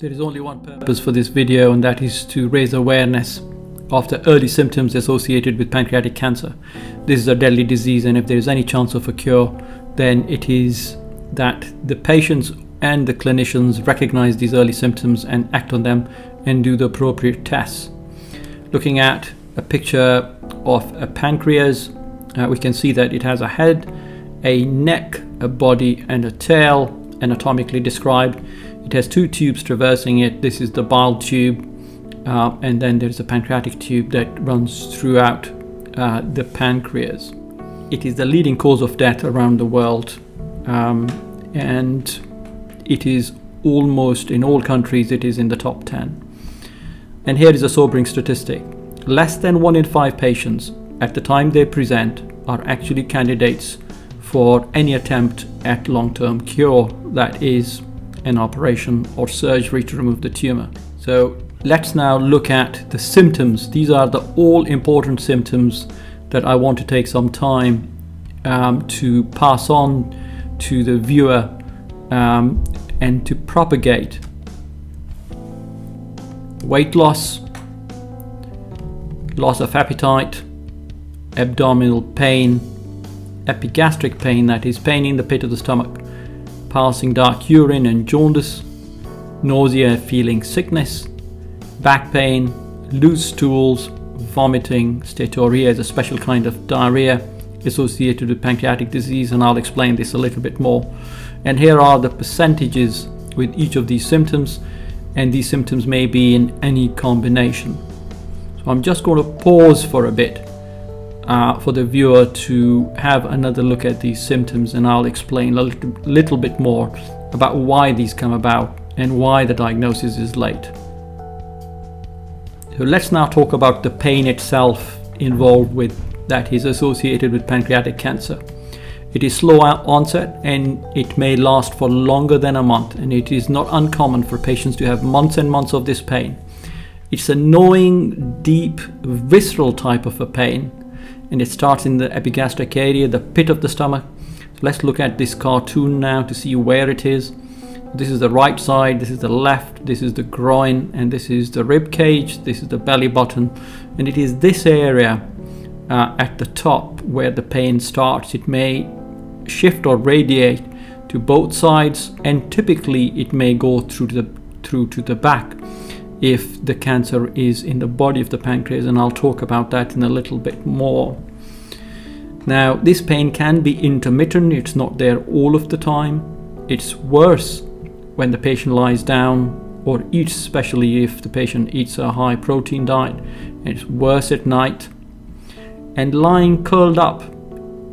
There is only one purpose for this video and that is to raise awareness of the early symptoms associated with pancreatic cancer. This is a deadly disease and if there is any chance of a cure then it is that the patients and the clinicians recognize these early symptoms and act on them and do the appropriate tests. Looking at a picture of a pancreas, uh, we can see that it has a head, a neck, a body and a tail anatomically described it has two tubes traversing it. This is the bile tube, uh, and then there's a pancreatic tube that runs throughout uh, the pancreas. It is the leading cause of death around the world, um, and it is almost in all countries, it is in the top 10. And here is a sobering statistic less than one in five patients at the time they present are actually candidates for any attempt at long term cure that is an operation or surgery to remove the tumor. So let's now look at the symptoms. These are the all important symptoms that I want to take some time um, to pass on to the viewer um, and to propagate. Weight loss, loss of appetite, abdominal pain, epigastric pain, that is pain in the pit of the stomach, passing dark urine and jaundice, nausea, feeling sickness, back pain, loose stools, vomiting, steatorrhea is a special kind of diarrhea associated with pancreatic disease and I'll explain this a little bit more. And here are the percentages with each of these symptoms and these symptoms may be in any combination. So I'm just going to pause for a bit uh, for the viewer to have another look at these symptoms and I'll explain a little, little bit more about why these come about and why the diagnosis is late. So let's now talk about the pain itself involved with that is associated with pancreatic cancer. It is slow onset and it may last for longer than a month and it is not uncommon for patients to have months and months of this pain. It's a gnawing, deep, visceral type of a pain and it starts in the epigastric area, the pit of the stomach. So let's look at this cartoon now to see where it is. This is the right side, this is the left, this is the groin, and this is the rib cage, this is the belly button, and it is this area uh, at the top where the pain starts. It may shift or radiate to both sides, and typically it may go through to the through to the back if the cancer is in the body of the pancreas and I'll talk about that in a little bit more. Now this pain can be intermittent, it's not there all of the time. It's worse when the patient lies down or eats, especially if the patient eats a high protein diet. It's worse at night. And lying curled up,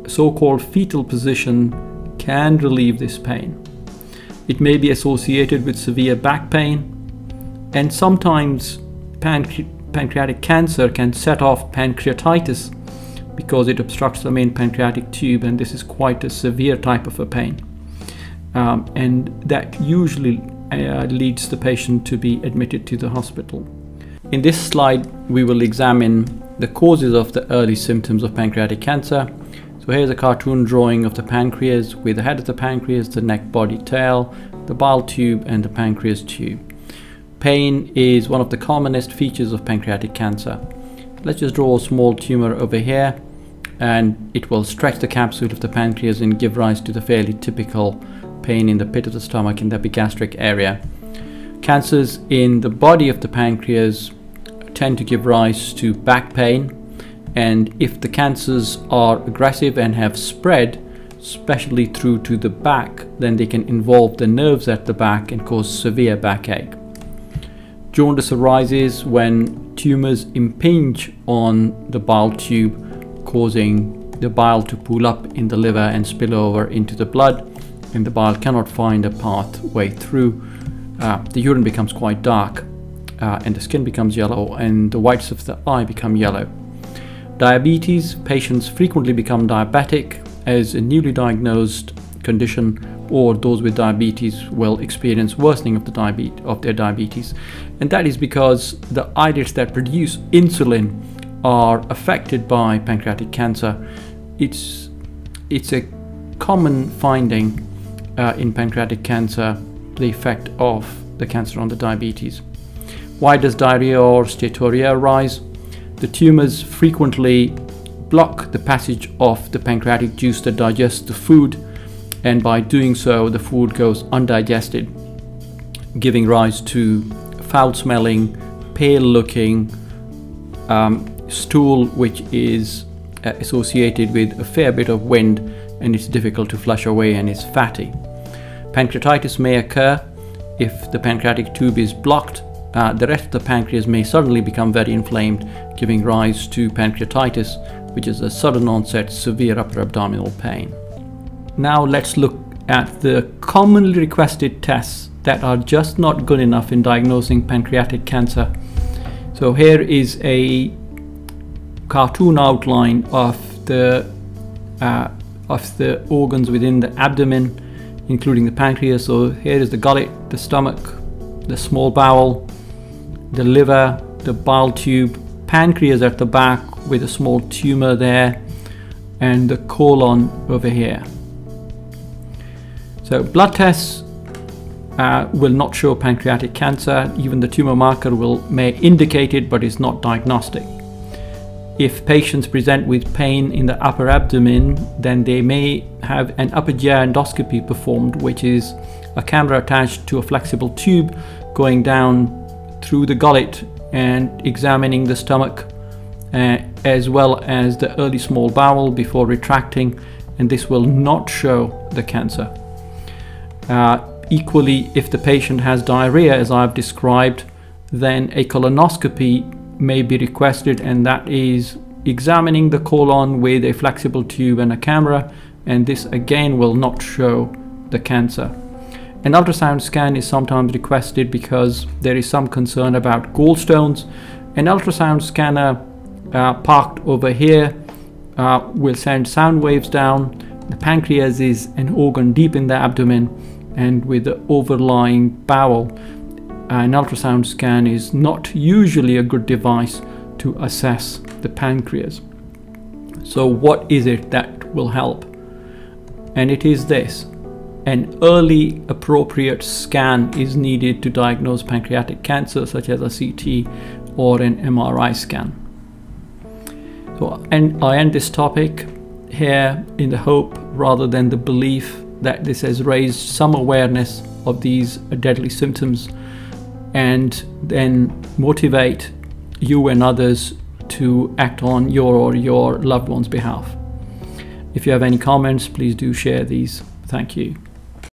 so-called fetal position, can relieve this pain. It may be associated with severe back pain, and sometimes pancre pancreatic cancer can set off pancreatitis because it obstructs the main pancreatic tube and this is quite a severe type of a pain. Um, and that usually uh, leads the patient to be admitted to the hospital. In this slide, we will examine the causes of the early symptoms of pancreatic cancer. So here's a cartoon drawing of the pancreas with the head of the pancreas, the neck, body, tail, the bile tube and the pancreas tube. Pain is one of the commonest features of pancreatic cancer. Let's just draw a small tumor over here and it will stretch the capsule of the pancreas and give rise to the fairly typical pain in the pit of the stomach in the epigastric area. Cancers in the body of the pancreas tend to give rise to back pain and if the cancers are aggressive and have spread especially through to the back then they can involve the nerves at the back and cause severe backache. Jaundice arises when tumors impinge on the bile tube, causing the bile to pool up in the liver and spill over into the blood, and the bile cannot find a pathway through. Uh, the urine becomes quite dark, uh, and the skin becomes yellow, and the whites of the eye become yellow. Diabetes patients frequently become diabetic as a newly diagnosed condition or those with diabetes will experience worsening of the diabetes of their diabetes and that is because the islets that produce insulin are affected by pancreatic cancer it's it's a common finding uh, in pancreatic cancer the effect of the cancer on the diabetes. Why does diarrhea or steatorrhea arise? The tumors frequently block the passage of the pancreatic juice that digests the food, and by doing so, the food goes undigested, giving rise to foul smelling, pale looking um, stool, which is uh, associated with a fair bit of wind and it's difficult to flush away and is fatty. Pancreatitis may occur if the pancreatic tube is blocked. Uh, the rest of the pancreas may suddenly become very inflamed, giving rise to pancreatitis, which is a sudden onset severe upper abdominal pain. Now let's look at the commonly requested tests that are just not good enough in diagnosing pancreatic cancer. So here is a cartoon outline of the uh, of the organs within the abdomen including the pancreas. So here is the gullet, the stomach, the small bowel, the liver, the bile tube, pancreas at the back with a small tumor there, and the colon over here. So blood tests uh, will not show pancreatic cancer. Even the tumor marker will may indicate it, but is not diagnostic. If patients present with pain in the upper abdomen, then they may have an upper GI endoscopy performed, which is a camera attached to a flexible tube going down through the gullet and examining the stomach uh, as well as the early small bowel before retracting, and this will not show the cancer. Uh, equally, if the patient has diarrhea, as I've described, then a colonoscopy may be requested and that is examining the colon with a flexible tube and a camera and this again will not show the cancer. An ultrasound scan is sometimes requested because there is some concern about gallstones. An ultrasound scanner uh, parked over here uh, will send sound waves down. The pancreas is an organ deep in the abdomen and with the overlying bowel an ultrasound scan is not usually a good device to assess the pancreas. So what is it that will help? And it is this. An early appropriate scan is needed to diagnose pancreatic cancer such as a CT or an MRI scan. So and I end this topic here in the hope rather than the belief that this has raised some awareness of these deadly symptoms and then motivate you and others to act on your or your loved one's behalf. If you have any comments, please do share these. Thank you.